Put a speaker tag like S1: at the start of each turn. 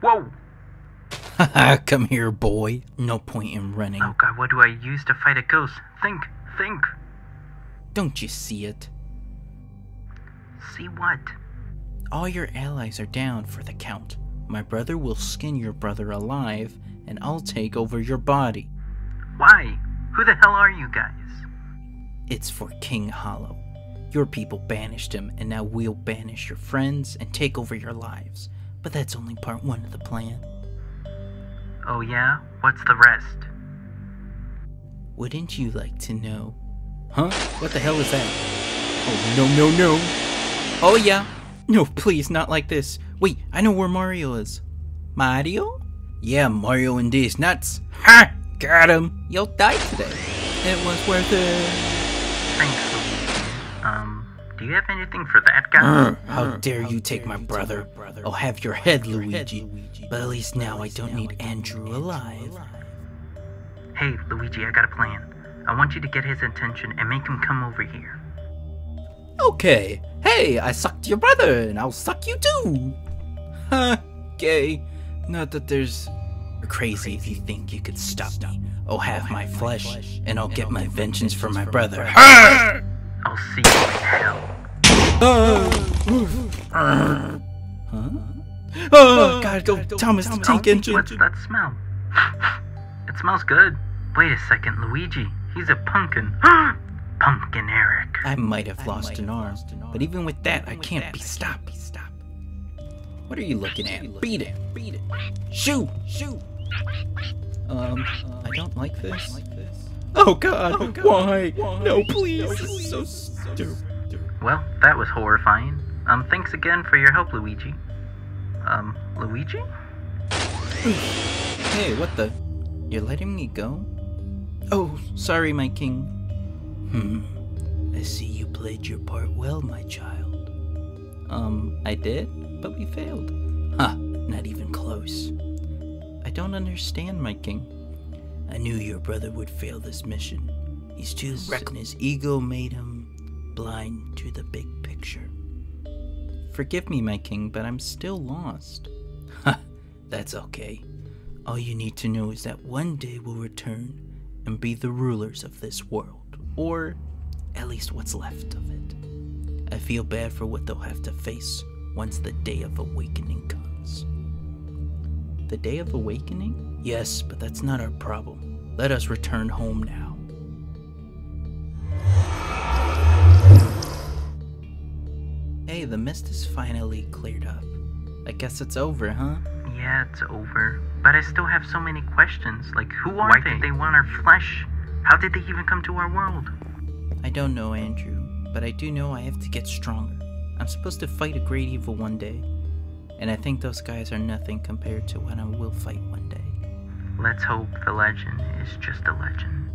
S1: Whoa!
S2: Haha, come here, boy. No point in running.
S1: Oh god, what do I use to fight a ghost? Think, think.
S2: Don't you see it?
S1: See what?
S2: All your allies are down for the count. My brother will skin your brother alive, and I'll take over your body.
S1: Why? Who the hell are you guys?
S2: It's for King Hollow. Your people banished him, and now we'll banish your friends and take over your lives. But that's only part one of the plan.
S1: Oh yeah? What's the rest?
S2: Wouldn't you like to know? Huh? What the hell is that? Oh, no, no, no. Oh, yeah. No, please, not like this. Wait, I know where Mario is. Mario? Yeah, Mario and these nuts. Ha! Got him. You'll die today. It was worth it.
S1: Thanks, do you have anything for that guy?
S2: How dare you take my brother? I'll oh, have your head, Luigi. But at least now I don't need Andrew alive.
S1: Hey, Luigi, I got a plan. I want you to get his attention and make him come over here.
S2: Okay. Hey, I sucked your brother, and I'll suck you too. Huh, gay. Not that there's. You're crazy if you think you could stop me. I'll oh, oh, have my flesh, and I'll get my vengeance for my brother.
S1: I'll see you in hell.
S2: Uh, uh, huh? Oh, God, go Thomas the Tank Engine.
S1: What's that smell? It smells good. Wait a second, Luigi. He's a pumpkin. pumpkin Eric.
S2: I might have lost an arm, but even with that, I can't be stopped. Stop. What are you looking at? Beat it. Beat it. Shoot. Shoot. Um, I don't like this. Oh God! Oh God. Why? No, please. This is so stupid.
S1: Well, that was horrifying. Um, thanks again for your help, Luigi. Um, Luigi?
S2: Hey, what the? You're letting me go? Oh, sorry, my king. Hmm. I see you played your part well, my child. Um, I did, but we failed. Huh, not even close. I don't understand, my king. I knew your brother would fail this mission. He's too reckless. His ego made him blind to the big picture. Forgive me, my king, but I'm still lost. Ha, that's okay. All you need to know is that one day we'll return and be the rulers of this world, or at least what's left of it. I feel bad for what they'll have to face once the day of awakening comes. The day of awakening? Yes, but that's not our problem. Let us return home now. Hey, the mist is finally cleared up. I guess it's over, huh?
S1: Yeah, it's over. But I still have so many questions. Like, who are
S3: Why
S1: they?
S3: did
S1: they want our flesh? How did they even come to our world?
S2: I don't know, Andrew, but I do know I have to get stronger. I'm supposed to fight a great evil one day, and I think those guys are nothing compared to what I will fight one day.
S1: Let's hope the legend is just a legend.